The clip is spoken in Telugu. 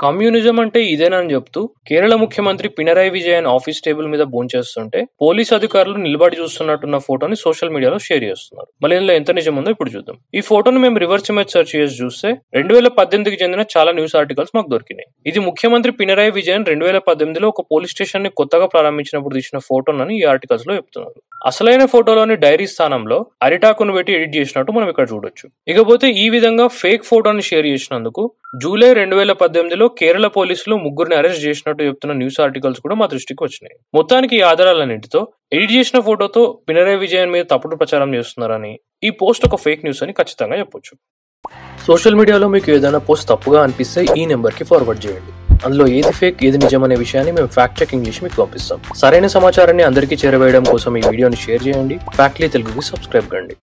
కమ్యూనిజం అంటే ఇదేనని చెప్తూ కేరళ ముఖ్యమంత్రి పినరాయి విజయన్ ఆఫీస్ టేబుల్ మీద భోంచేస్తుంటే పోలీస్ అధికారులు నిలబడి చూస్తున్నట్టున్న ఫోటోని సోషల్ మీడియాలో షేర్ చేస్తున్నారు. మళ్ళీ ఇందులో ఎంత నిజం ఉందో ఇప్పుడు చూద్దాం. ఈ ఫోటోని మేము రివర్స్ ఇమేజ్ సెర్చ్ చేసి చూస్తే రెండు వేల పద్దెనిమిదికి చెందిన చాలా న్యూస్ ఆర్టికల్స్ మాకు దొరికినాయి. ఇది ముఖ్యమంత్రి పినరాయి విజయన్ రెండు వేల పద్దెనిమిదిలో ఒక పోలీస్ స్టేషన్ని కొత్తగా ప్రారంభించినప్పుడు తీసిన ఫోటోనని ఈ ఆర్టికల్స్లో చెప్తున్నారు. అసలైన ఫోటోలోని డైరీ స్థానంలో అరిటాకును పెట్టి ఎడిట్ చేసినట్టు మనం ఇక్కడ చూడొచ్చు. ఇకపోతే ఈ విధంగా ఫేక్ ఫోటోని షేర్ చేసినందుకు జూలై రెండు వేల పద్దెనిమిదిలో కేరళ పోలీసులు ముగ్గురిని అరెస్ట్ చేసినట్టు చెప్తున్న న్యూస్ ఆర్టికల్స్ కూడా మా దృష్టికి వచ్చినాయి. మొత్తానికి ఈ ఆధారాలన్నింటితో ఎడిట్ చేసిన ఫోటోతో పినరాయి విజయన్ మీద తప్పుడు ప్రచారం చేస్తున్నారని ఈ పోస్ట్ ఒక ఫేక్ న్యూస్ అని ఖచ్చితంగా చెప్పొచ్చు. సోషల్ మీడియాలో మీకు ఏదైనా పోస్ట్ తప్పుగా అనిపిస్తే ఈ నెంబర్కి ఫార్వర్డ్ చేయండి. అందులో ఏది ఫేక్ ఏది నిజం అనే విషయాన్ని మేము ఫ్యాక్ట్ చెకింగ్ చేసి మీకు పంపిస్తాం. సరైన సమాచారాన్ని అందరికీ చేరవేయడం కోసం ఈ వీడియోని షేర్ చేయండి. ఫ్యాక్ట్లీ తెలుగుకి సబ్స్క్రైబ్ కండి.